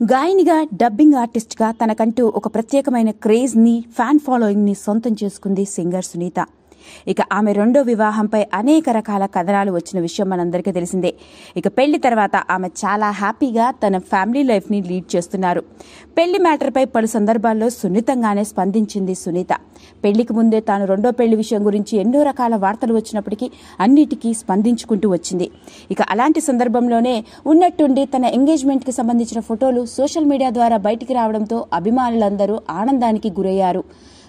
గాయనిగా dubbing ఆర్టిస్ట్గా తనకంటూ ఒక ప్రత్యేకమైన క్రేజ్ని ఫ్యాన్ ఫాలోయింగ్ని సొంతం చేసుకుంది సింగర్ సునీత. ఇక ఆమె రెండో వివాహంపై అనేక రకాల కథనాలు వచ్చిన విషయం మనందరికీ తెలిసిందే. ఇక పెళ్ళి తర్వాత ఆమె చాలా హ్యాపీగా తన ఫ్యామిలీ లైఫ్ని లీడ్ చేస్తున్నారు. పెళ్ళి మ్యాటర్పై పలు సందర్భాల్లో సున్నితంగానే స్పందించింది సునీత. పెళ్ళికి ముందే తాను రెండో పెళ్ళి విషయం గురించి ఎన్నో రకాల వార్తలు వచ్చినప్పటికీ అన్నిటికీ స్పందించుకుంటూ వచ్చింది. ఇక అలాంటి సందర్భంలోనే ఉన్నట్టుండి తన ఎంగేజ్మెంట్కి సంబంధించిన ఫోటోలు సోషల్ మీడియా ద్వారా బయటికి రావడంతో అభిమానులందరూ ఆనందానికి గురయ్యారు.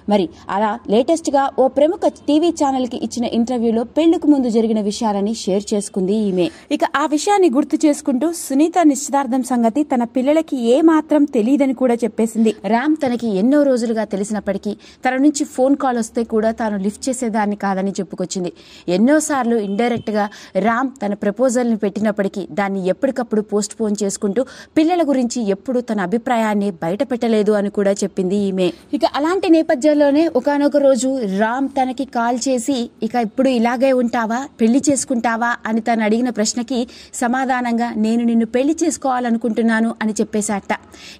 మరి అలా లేటెస్ట్గా ఓ ప్రముఖ టీవీ ఛానల్కి ఇచ్చిన ఇంటర్వ్యూలో పెళ్ళికి ముందు జరిగిన విషయాలని షేర్ చేసుకుంది ఈమె. ఇక ఆ విషయాన్ని గుర్తు చేసుకుంటూ సునీత నిశ్చితార్థం సంగతి తన పిల్లలకి ఏ మాత్రం తెలియదని కూడా చెప్పేసింది. రామ్ తనకి ఎన్నో రోజులుగా తెలిసినప్పటికీ తన నుంచి ఫోన్ కాల్ వస్తే కూడా తాను లిఫ్ట్ చేసేదాన్ని కాదని చెప్పుకొచ్చింది. ఎన్నోసార్లు ఇండైరెక్ట్గా రామ్ తన ప్రపోజల్ని పెట్టినప్పటికీ దాన్ని ఎప్పటికప్పుడు పోస్ట్ పోన్ చేసుకుంటూ పిల్లల గురించి ఎప్పుడూ తన అభిప్రాయాన్ని బయట పెట్టలేదు అని కూడా చెప్పింది ఈమె. ఇక అలాంటి నేపథ్యంలోనే ఒకనొక రోజు రామ్ తనకి కాల్ చేసి ఇక ఇప్పుడు ఇలాగే ఉంటావా? పెళ్ళి చేసుకుంటావా? అని తను అడిగిన ప్రశ్నకి సమాధానంగా నేను నిన్ను పెళ్ళి చేసుకోవాలనుకుంటున్నాను అని చెప్పేశాట.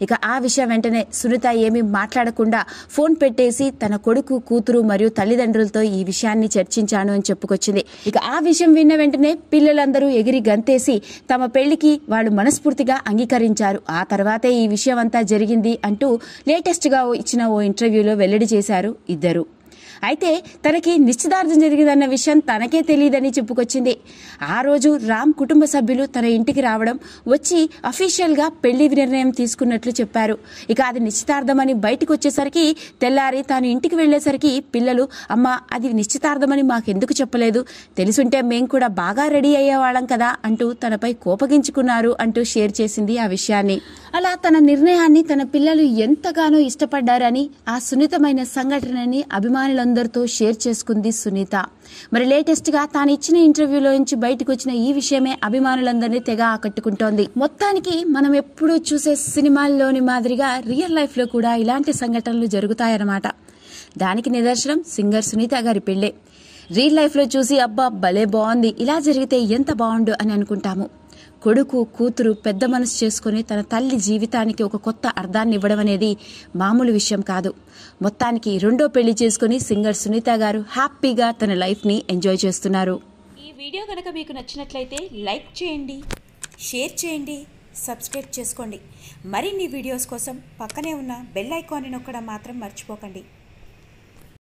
ఇక ఆ విషయం వెంటనే సునీత ఏమీ మాట్లాడకుండా ఫోన్ పెట్టేసి తన కొడుకు కూతురు మరియు తల్లిదండ్రులతో ఈ విషయాన్ని చర్చించాను అని చెప్పుకొచ్చింది. ఇక ఆ విషయం విన్న వెంటనే పిల్లలందరూ ఎగిరి గంతేసి తమ పెళ్ళికి వాళ్ళు మనస్ఫూర్తిగా అంగీకరించారు. ఆ తర్వాతే ఈ విషయం అంతా జరిగింది అంటూ లేటెస్ట్గా ఇచ్చిన ఓ ఇంటర్వ్యూలో వెల్లడి చేశారు ఇద్దరు. అయితే తనకి నిశ్చితార్థం జరిగిందన్న విషయం తనకే తెలియదని చెప్పుకొచ్చింది. ఆ రోజు రామ్ కుటుంబ సభ్యులు తన ఇంటికి రావడం వచ్చి అఫీషియల్గా పెళ్ళి నిర్ణయం తీసుకున్నట్లు చెప్పారు. ఇక అది నిశ్చితార్థమని బయటకు వచ్చేసరికి తెల్లారి తాను ఇంటికి వెళ్ళేసరికి పిల్లలు అమ్మ అది నిశ్చితార్థమని మాకెందుకు చెప్పలేదు? తెలుసుంటే మేం కూడా బాగా రెడీ అయ్యేవాళ్ళం కదా అంటూ తనపై కోపగించుకున్నారు అంటూ షేర్ చేసింది ఆ విషయాన్ని. అలా తన నిర్ణయాన్ని తన పిల్లలు ఎంతగానో ఇష్టపడ్డారని ఆ సున్నితమైన సంఘటనని అందరితో షేర్ చేసుకుంది సునీత. మరి లేటెస్ట్గా తాను ఇచ్చిన ఇంటర్వ్యూలో నుంచి బయటకు వచ్చిన ఈ విషయమే అభిమానులందరినీ తెగ ఆకట్టుకుంటోంది. మొత్తానికి మనం ఎప్పుడూ చూసే సినిమాల్లోని మాదిరిగా రియల్ లైఫ్లో కూడా ఇలాంటి సంఘటనలు జరుగుతాయన్నమాట. దానికి నిదర్శనం సింగర్ సునీత గారి పెళ్ళే రియల్ లైఫ్లో చూసి అబ్బా భలే బాగుంది ఇలా జరిగితే ఎంత బాగుండు అని అనుకుంటాము. కొడుకు కూతురు పెద్ద మనసు చేసుకుని తన తల్లి జీవితానికి ఒక కొత్త అర్థాన్ని ఇవ్వడం అనేది మామూలు విషయం కాదు. మొత్తానికి రెండో పెళ్ళి చేసుకుని సింగర్ సునీత గారు హ్యాపీగా తన లైఫ్ని ఎంజాయ్ చేస్తున్నారు. ఈ వీడియో కనుక మీకు నచ్చినట్లయితే లైక్ చేయండి షేర్ చేయండి సబ్స్క్రైబ్ చేసుకోండి. మరిన్ని వీడియోస్ కోసం పక్కనే ఉన్న బెల్ ఐకాన్ని నొక్కడం మాత్రం మర్చిపోకండి.